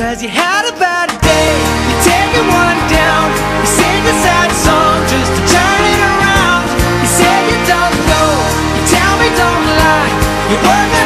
Cause you had a bad day, you're taking one down. You sing a sad song just to turn it around. You say you don't know, you tell me don't lie. You were.